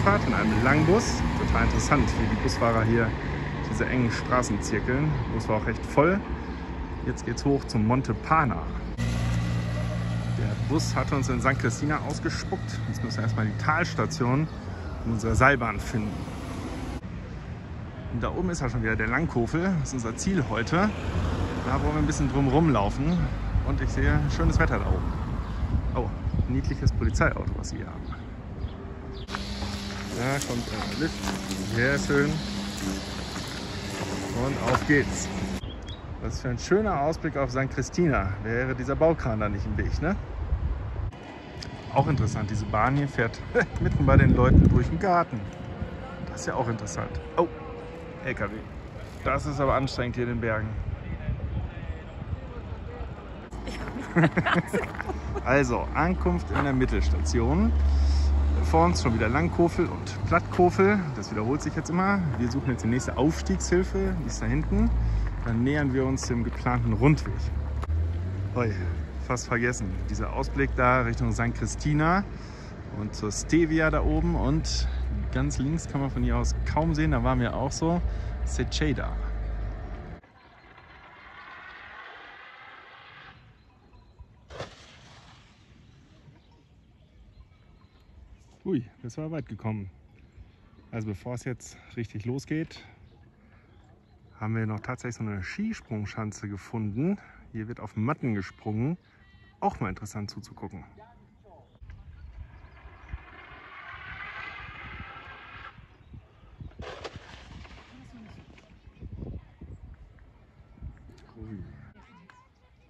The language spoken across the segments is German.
Ausfahrt in einem Langbus. Total interessant, wie die Busfahrer hier diese engen Straßen zirkeln. Der Bus war auch recht voll. Jetzt geht's hoch zum Monte Pana. Der Bus hat uns in St. Christina ausgespuckt. Jetzt müssen wir erstmal die Talstation unserer Seilbahn finden. Und da oben ist ja schon wieder der Langkofel. Das ist unser Ziel heute. Da wollen wir ein bisschen drum rumlaufen. Und ich sehe schönes Wetter da oben. Oh, niedliches Polizeiauto, was sie hier haben. Da kommt ein Lift. Sehr schön. Und auf geht's. Was für ein schöner Ausblick auf St. Christina. Wäre dieser Baukran da nicht im Weg, ne? Auch interessant, diese Bahn hier fährt mitten bei den Leuten durch den Garten. Das ist ja auch interessant. Oh, LKW. Das ist aber anstrengend hier in den Bergen. also, Ankunft in der Mittelstation. Vor uns schon wieder Langkofel und Plattkofel. Das wiederholt sich jetzt immer. Wir suchen jetzt die nächste Aufstiegshilfe. Die ist da hinten. Dann nähern wir uns dem geplanten Rundweg. Oi, fast vergessen. Dieser Ausblick da Richtung St. Christina und zur Stevia da oben. Und ganz links kann man von hier aus kaum sehen. Da waren wir auch so. Seceda. Ui, das war weit gekommen. Also bevor es jetzt richtig losgeht, haben wir noch tatsächlich so eine Skisprungschanze gefunden. Hier wird auf Matten gesprungen. Auch mal interessant zuzugucken.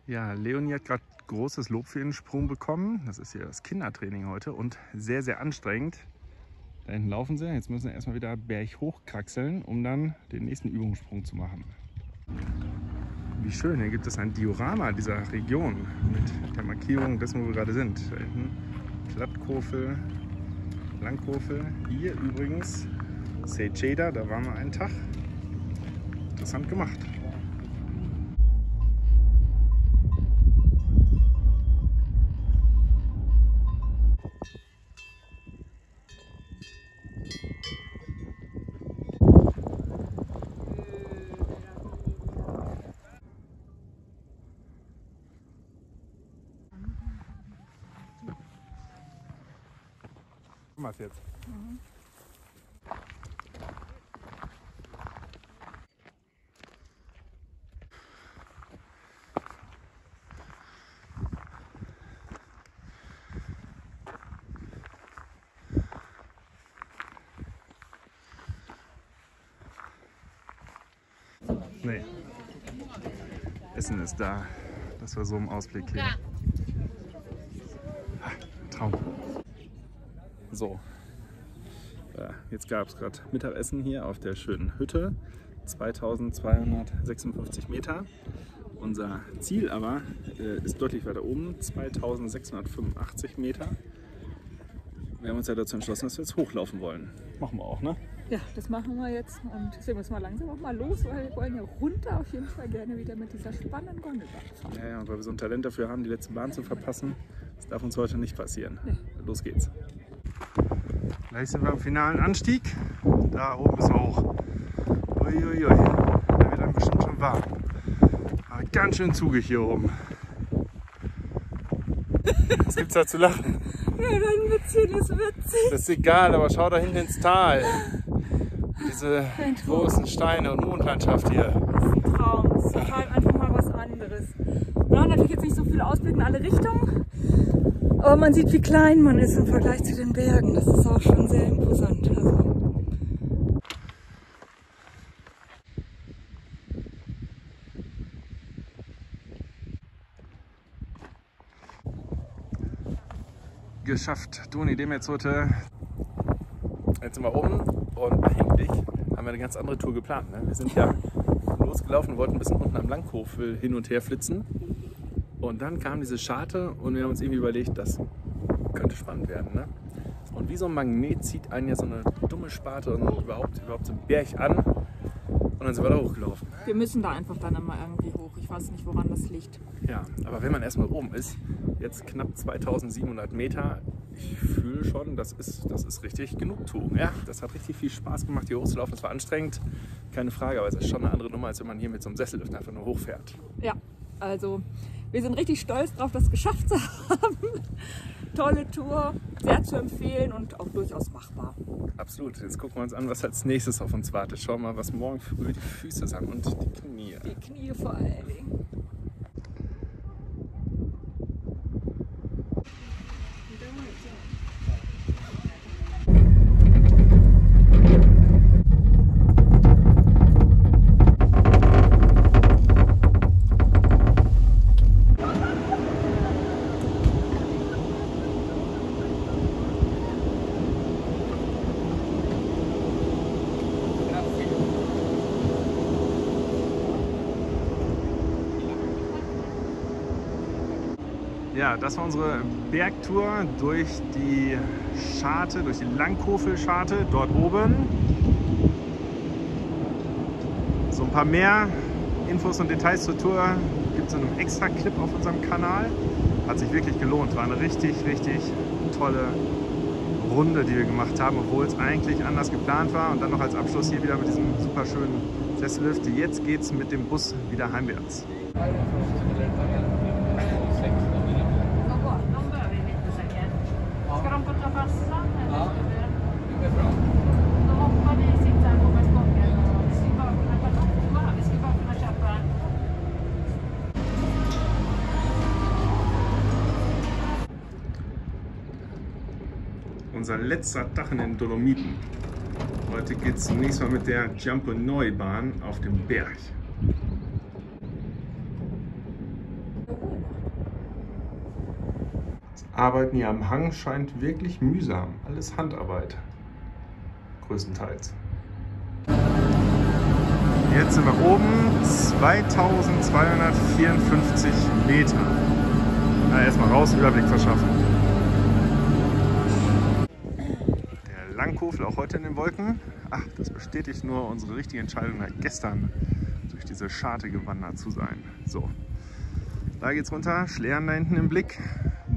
Ja, Leonie hat gerade großes Lob für ihren Sprung bekommen. Das ist hier das Kindertraining heute und sehr, sehr anstrengend. Da hinten laufen sie. Jetzt müssen sie erstmal wieder berg hochkraxeln, um dann den nächsten Übungssprung zu machen. Wie schön, hier gibt es ein Diorama dieser Region mit der Markierung dessen, wo wir gerade sind. Da hinten Plattkofel, Langkofel. Hier übrigens Seycheda, da waren wir einen Tag. Interessant gemacht. Mach's jetzt. Mhm. Nee. Essen ist da. Das war so im Ausblick hier. Traum. So, jetzt gab es gerade Mittagessen hier auf der schönen Hütte. 2256 Meter. Unser Ziel aber äh, ist deutlich weiter oben, 2685 Meter. Wir haben uns ja dazu entschlossen, dass wir jetzt hochlaufen wollen. Machen wir auch, ne? Ja, das machen wir jetzt und deswegen müssen wir langsam auch mal los, weil wir wollen ja runter auf jeden Fall gerne wieder mit dieser spannenden Gondelbahn fahren. Ja, ja, und weil wir so ein Talent dafür haben, die letzte Bahn zu verpassen, das darf uns heute nicht passieren. Nee. Los geht's. Gleich sind wir am finalen Anstieg. Da oben ist hoch. Uiuiui, da wird dann bestimmt schon warm. Aber ganz schön zugig hier oben. Was gibt's da zu lachen? Ja, dein Witzchen ist witzig. Das ist egal, aber schau da hinten ins Tal. Diese großen Steine und Mondlandschaft hier. Das ist ein Traum. Das ist total einfach mal was anderes. Wir haben natürlich jetzt nicht so viel Ausblick in alle Richtungen. Aber man sieht, wie klein man ist im Vergleich zu den Bergen. Das ist auch schon sehr imposant. Also. Geschafft. Toni, dem jetzt heute. Jetzt sind wir oben und eigentlich haben wir eine ganz andere Tour geplant. Ne? Wir sind ja losgelaufen, wollten ein bisschen unten am Langhof hin und her flitzen. Und dann kam diese Scharte und wir haben uns irgendwie überlegt, das könnte spannend werden. Ne? Und wie so ein Magnet zieht einen ja so eine dumme Sparte und überhaupt, überhaupt so einen Berg an. Und dann sind wir da hochgelaufen. Wir müssen da einfach dann immer irgendwie hoch. Ich weiß nicht, woran das liegt. Ja, aber wenn man erstmal oben ist, jetzt knapp 2700 Meter, ich fühle schon, das ist, das ist richtig Genugtuung. Ja, das hat richtig viel Spaß gemacht, hier hochzulaufen. Es war anstrengend, keine Frage, aber es ist schon eine andere Nummer, als wenn man hier mit so einem Sessellift einfach nur hochfährt. Ja, also wir sind richtig stolz darauf, das geschafft zu haben. Tolle Tour, sehr zu empfehlen und auch durchaus machbar. Absolut. Jetzt gucken wir uns an, was als nächstes auf uns wartet. Schauen wir mal, was morgen früh die Füße sagen und die Knie. Die Knie vor allen Dingen. Das war unsere Bergtour durch die Scharte, durch die Langkofel-Scharte dort oben. So ein paar mehr Infos und Details zur Tour gibt es in einem extra Clip auf unserem Kanal. Hat sich wirklich gelohnt. War eine richtig, richtig tolle Runde, die wir gemacht haben, obwohl es eigentlich anders geplant war. Und dann noch als Abschluss hier wieder mit diesem super schönen Sessellift. Jetzt geht es mit dem Bus wieder heimwärts. Unser letzter Tag in den Dolomiten. Heute geht es zunächst mal mit der Jumpo Neubahn auf dem Berg. Das Arbeiten hier am Hang scheint wirklich mühsam. Alles Handarbeit. Größtenteils. Jetzt sind wir oben, 2254 Meter. Na, erstmal raus, Überblick verschaffen. Langkofel auch heute in den Wolken. Ach, das bestätigt nur unsere richtige Entscheidung, gestern durch diese Scharte gewandert zu sein. So, da geht's runter, Schleeren da hinten im Blick.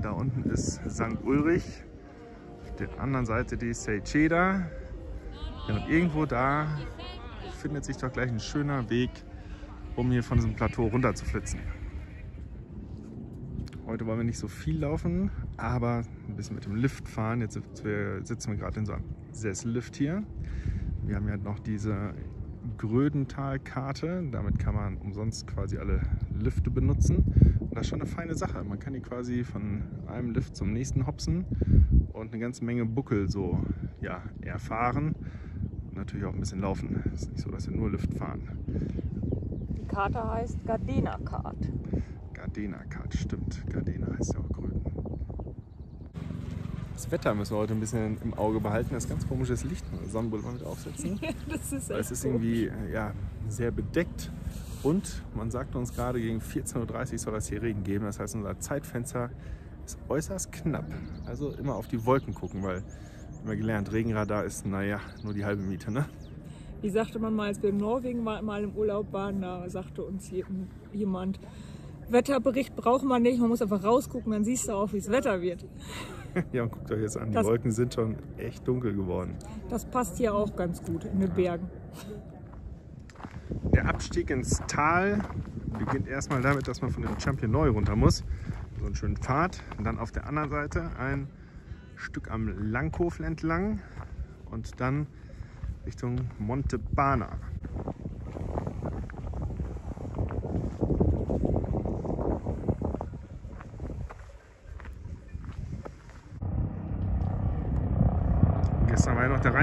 Da unten ist St. Ulrich. Auf der anderen Seite die Seycheda. Ja, und irgendwo da findet sich doch gleich ein schöner Weg, um hier von diesem Plateau runter zu flitzen. Heute wollen wir nicht so viel laufen, aber ein bisschen mit dem Lift fahren. Jetzt sitzen wir, gerade in so einem Sessellift hier. Wir haben ja noch diese Grödental-Karte. Damit kann man umsonst quasi alle Lifte benutzen. Und das ist schon eine feine Sache. Man kann die quasi von einem Lift zum nächsten hopsen und eine ganze Menge Buckel so ja, erfahren. Und natürlich auch ein bisschen laufen. Es ist nicht so, dass wir nur Lift fahren. Die Karte heißt Gardena Card. Gardena Card, stimmt. Gardena heißt ja. Das Wetter müssen wir heute ein bisschen im Auge behalten. Das ist ganz komisches Licht. Sonnenbrille mal mit aufsetzen. das ist Weil es ist irgendwie ja, sehr bedeckt. Und man sagt uns gerade, gegen 14.30 Uhr soll es hier Regen geben. Das heißt, unser Zeitfenster ist äußerst knapp. Also immer auf die Wolken gucken, weil immer gelernt, Regenradar ist, naja, nur die halbe Miete. Ne? Wie sagte man mal, als wir in Norwegen mal, im Urlaub waren, da sagte uns je- jemand, Wetterbericht braucht man nicht, man muss einfach rausgucken, dann siehst du auch, wie es Wetter wird. ja, und guckt euch jetzt an, die das, Wolken sind schon echt dunkel geworden. Das passt hier auch ganz gut in den ja. Bergen. Der Abstieg ins Tal beginnt erstmal damit, dass man von dem Champion neu runter muss. So einen schönen Pfad. Und dann auf der anderen Seite ein Stück am Langkofel entlang und dann Richtung Montebana.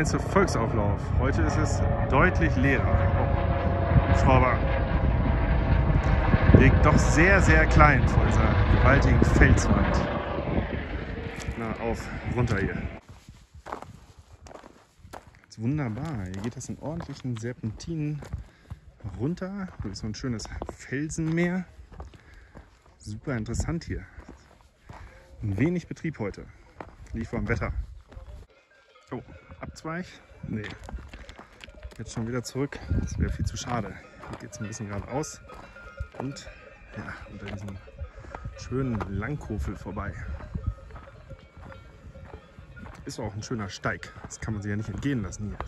1 zu Volksauflauf. Heute ist es deutlich leerer. Oh, Schrauber liegt doch sehr, sehr klein vor dieser gewaltigen Felswand. Na, auf, runter hier. Jetzt wunderbar, hier geht das in ordentlichen Serpentinen runter. Hier ist so ein schönes Felsenmeer. Super interessant hier. Ein wenig Betrieb heute. Liegt vor Wetter. Oh, Abzweig? Nee. Jetzt schon wieder zurück. Das wäre viel zu schade. Hier geht es ein bisschen geradeaus und ja, unter diesem schönen Langkofel vorbei. Ist auch ein schöner Steig. Das kann man sich ja nicht entgehen lassen hier.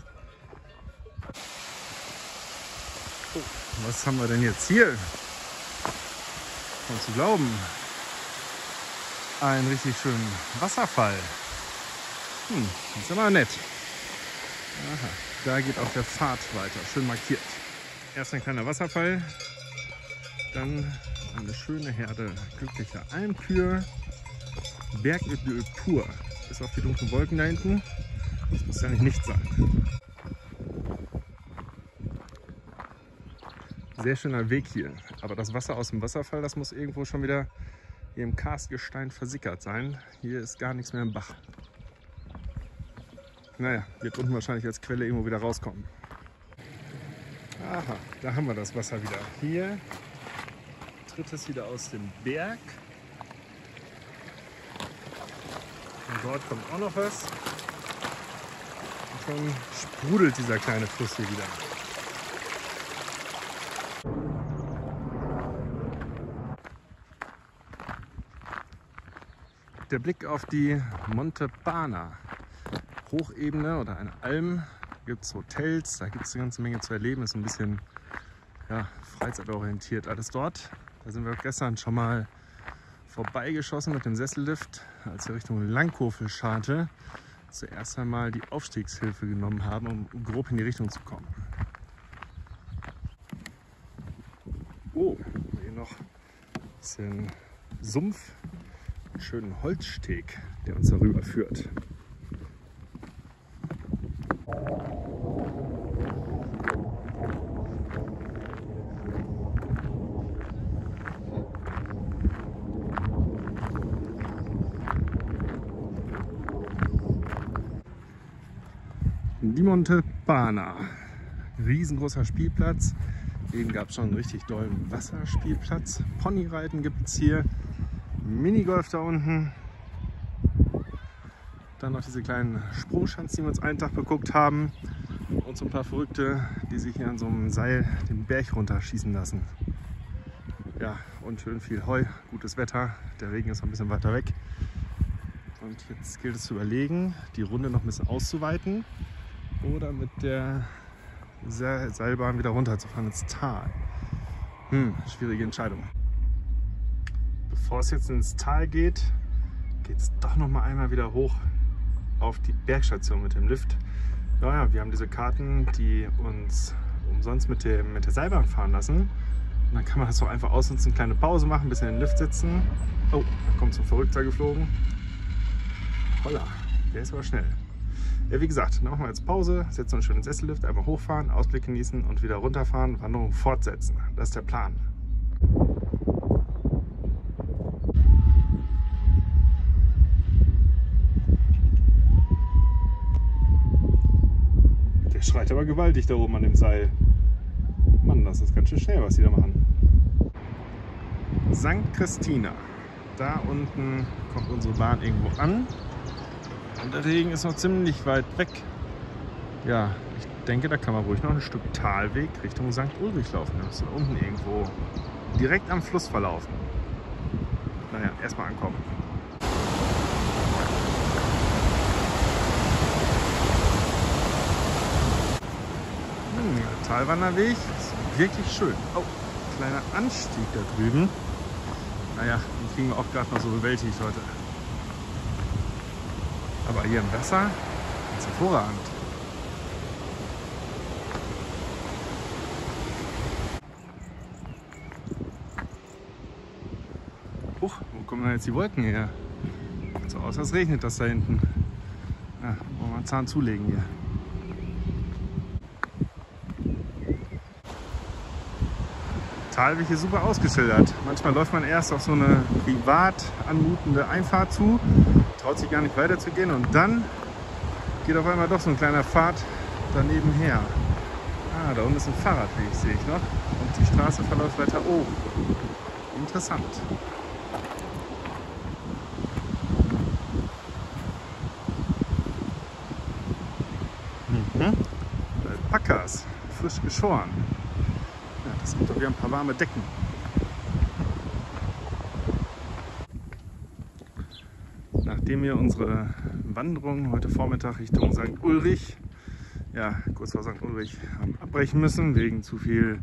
Oh, was haben wir denn jetzt hier? Kaum zu glauben. Einen richtig schönen Wasserfall. Hm, ist aber nett. Aha, da geht auch der Pfad weiter, schön markiert. Erst ein kleiner Wasserfall, dann eine schöne Herde glücklicher Almkühe. Bergöl pur, bis auf die dunklen Wolken da hinten. Das muss ja nicht nichts sein. Sehr schöner Weg hier, aber das Wasser aus dem Wasserfall, das muss irgendwo schon wieder hier im Karstgestein versickert sein. Hier ist gar nichts mehr im Bach. Naja, wird unten wahrscheinlich als Quelle irgendwo wieder rauskommen. Aha, da haben wir das Wasser wieder. Hier tritt es wieder aus dem Berg. Und dort kommt auch noch was. Und schon sprudelt dieser kleine Fluss hier wieder. Der Blick auf die Monte Pana. Hochebene oder eine Alm. Da gibt es Hotels, da gibt es eine ganze Menge zu erleben. Ist ein bisschen ja, freizeitorientiert alles dort. Da sind wir gestern schon mal vorbeigeschossen mit dem Sessellift, als wir Richtung Langkofel scharte. Zuerst einmal die Aufstiegshilfe genommen haben, um grob in die Richtung zu kommen. Oh, hier noch ein bisschen Sumpf, einen schönen Holzsteg, der uns darüber führt. Die Montepana. Riesengroßer Spielplatz. Eben gab es schon einen richtig dollen Wasserspielplatz. Ponyreiten gibt es hier. Minigolf da unten. Dann noch diese kleinen Sprungschanzen, die wir uns einen Tag beguckt haben. Und so ein paar Verrückte, die sich hier an so einem Seil den Berg runterschießen lassen. Ja, und schön viel Heu, gutes Wetter. Der Regen ist noch ein bisschen weiter weg. Und jetzt gilt es zu überlegen, die Runde noch ein bisschen auszuweiten oder mit der Seilbahn wieder runterzufahren ins Tal. Hm, schwierige Entscheidung. Bevor es jetzt ins Tal geht, geht es doch noch mal einmal wieder hoch auf die Bergstation mit dem Lift. Naja, wir haben diese Karten, die uns umsonst mit, dem, mit der Seilbahn fahren lassen. Und dann kann man das so einfach ausnutzen, eine kleine Pause machen, ein bisschen in den Lift sitzen. Oh, da kommt so ein Verrückter geflogen. Holla, der ist aber schnell. Ja, wie gesagt, dann machen wir jetzt Pause, setzen uns schön ins Sessellift, einmal hochfahren, Ausblick genießen und wieder runterfahren, Wanderung fortsetzen. Das ist der Plan. Der schreit aber gewaltig da oben an dem Seil. Mann, das ist ganz schön schnell, was die da machen. St. Christina. Da unten kommt unsere Bahn irgendwo an. Und der Regen ist noch ziemlich weit weg. Ja, ich denke, da kann man ruhig noch ein Stück Talweg Richtung St. Ulrich laufen. Wir müssen unten irgendwo direkt am Fluss verlaufen. Naja, erstmal ankommen. Hm, der Talwanderweg ist wirklich schön. Oh, kleiner Anstieg da drüben. Naja, den kriegen wir auch gerade noch so bewältigt heute. Aber hier im Wasser ist hervorragend. Huch, wo kommen denn jetzt die Wolken her? Sieht so aus, als regnet das da hinten. Ja, wollen wir mal Zahn zulegen hier. Talweg ist super ausgeschildert. Manchmal läuft man erst auf so eine privat anmutende Einfahrt zu, traut sich gar nicht weiter zu gehen und dann geht auf einmal doch so ein kleiner Pfad daneben her. Ah, da unten ist ein Fahrradweg, sehe ich noch. Und die Straße verläuft weiter oben. Interessant. Mhm. Alpakas, frisch geschoren. Ja, das gibt doch wieder ein paar warme Decken. Nachdem wir unsere Wanderung heute Vormittag Richtung St. Ulrich, ja, kurz vor St. Ulrich, haben abbrechen müssen wegen zu viel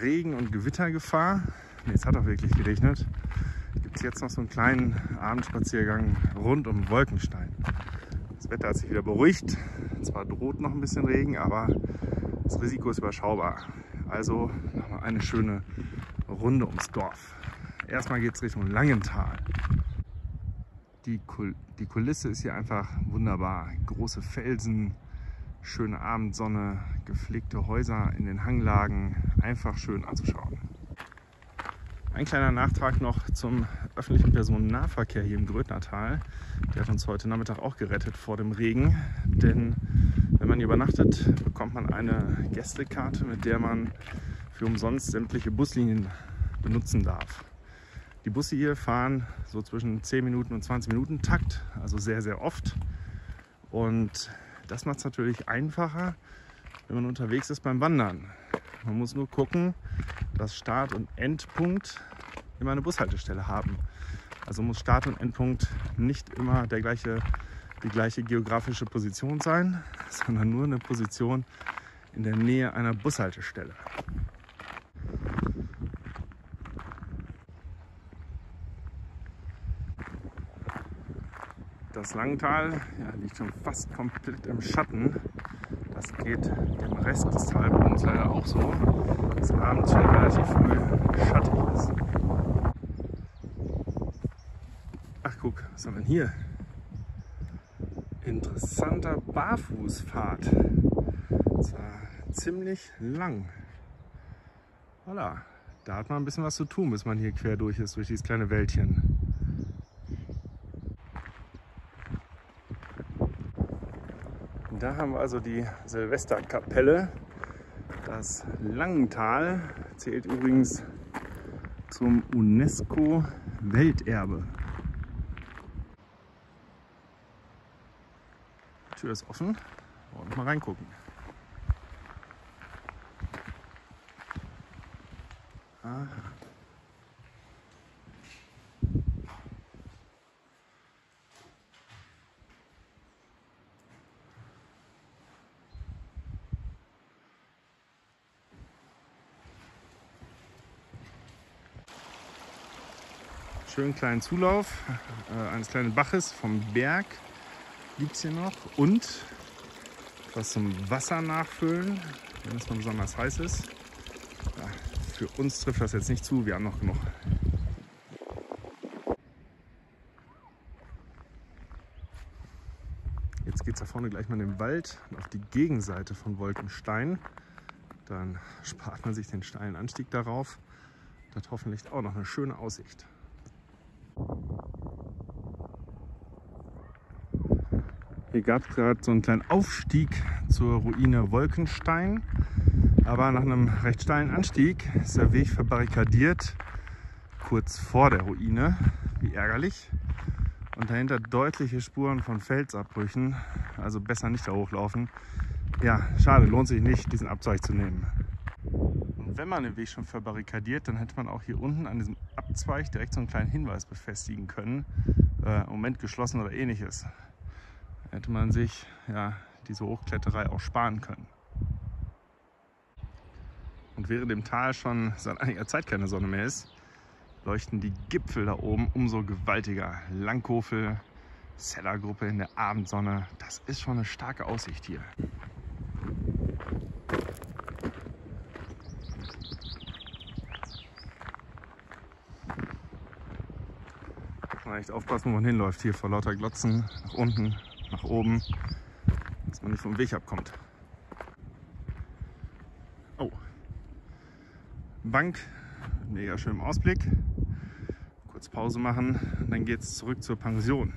Regen- und Gewittergefahr. Nee, es hat auch wirklich geregnet. Gibt es jetzt noch so einen kleinen Abendspaziergang rund um Wolkenstein. Das Wetter hat sich wieder beruhigt. Zwar droht noch ein bisschen Regen, aber das Risiko ist überschaubar. Also nochmal eine schöne Runde ums Dorf. Erstmal geht es Richtung Langenthal. Die, Kul die Kulisse ist hier einfach wunderbar. Große Felsen, schöne Abendsonne, gepflegte Häuser in den Hanglagen. Einfach schön anzuschauen. Ein kleiner Nachtrag noch zum öffentlichen Personennahverkehr hier im Grödnertal. Der hat uns heute Nachmittag auch gerettet vor dem Regen. Denn wenn man hier übernachtet, bekommt man eine Gästekarte, mit der man für umsonst sämtliche Buslinien benutzen darf. Die Busse hier fahren so zwischen 10 Minuten und 20 Minuten Takt, also sehr, sehr oft. Und das macht es natürlich einfacher, wenn man unterwegs ist beim Wandern. Man muss nur gucken, dass Start- und Endpunkt immer eine Bushaltestelle haben. Also muss Start- und Endpunkt nicht immer der gleiche, die gleiche geografische Position sein, sondern nur eine Position in der Nähe einer Bushaltestelle. Das Langental ja, liegt schon fast komplett im Schatten. Das geht dem Rest des Talbodens leider auch so, dass abends schon relativ früh schattig ist. Ach guck, was haben wir denn hier? Interessanter Barfußpfad. Zwar ziemlich lang. Voilà, da hat man ein bisschen was zu tun, bis man hier quer durch ist, durch dieses kleine Wäldchen. Da haben wir also die Silvesterkapelle. Das Langental zählt übrigens zum UNESCO-Welterbe. Die Tür ist offen. Wollen wir mal reingucken. Schönen kleinen Zulauf äh, eines kleinen Baches vom Berg gibt es hier noch und was zum Wasser nachfüllen, wenn es mal besonders heiß ist. Ja, für uns trifft das jetzt nicht zu, wir haben noch genug. Jetzt geht es da vorne gleich mal in den Wald und auf die Gegenseite von Wolkenstein. Dann spart man sich den steilen Anstieg darauf. Das hat hoffentlich auch noch eine schöne Aussicht. Hier gab es gerade so einen kleinen Aufstieg zur Ruine Wolkenstein. Aber nach einem recht steilen Anstieg ist der Weg verbarrikadiert, kurz vor der Ruine. Wie ärgerlich. Und dahinter deutliche Spuren von Felsabbrüchen. Also besser nicht da hochlaufen. Ja, schade, lohnt sich nicht, diesen Abzweig zu nehmen. Und wenn man den Weg schon verbarrikadiert, dann hätte man auch hier unten an diesem Abzweig direkt so einen kleinen Hinweis befestigen können. Äh, Moment geschlossen oder ähnliches. Hätte man sich ja, diese Hochkletterei auch sparen können. Und während im Tal schon seit einiger Zeit keine Sonne mehr ist, leuchten die Gipfel da oben umso gewaltiger. Langkofel, Sellergruppe in der Abendsonne. Das ist schon eine starke Aussicht hier. Man echt aufpassen, wo man hinläuft. Hier vor lauter Glotzen, nach unten, nach oben, dass man nicht vom Weg abkommt. Oh, Bank, mega schönem Ausblick. Kurz Pause machen, dann geht es zurück zur Pension.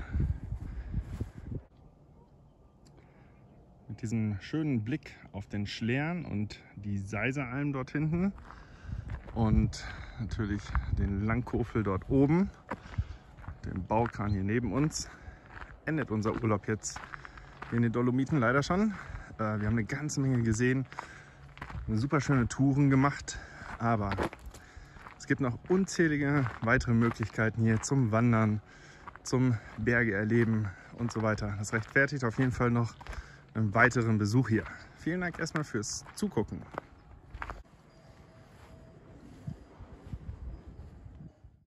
Mit diesem schönen Blick auf den Schlern und die Seiseralm dort hinten und natürlich den Langkofel dort oben, den Baukran hier neben uns, endet unser Urlaub jetzt in den Dolomiten leider schon. Äh, Wir haben eine ganze Menge gesehen, super schöne Touren gemacht, aber es gibt noch unzählige weitere Möglichkeiten hier zum Wandern, zum Berge erleben und so weiter. Das rechtfertigt auf jeden Fall noch einen weiteren Besuch hier. Vielen Dank erstmal fürs Zugucken.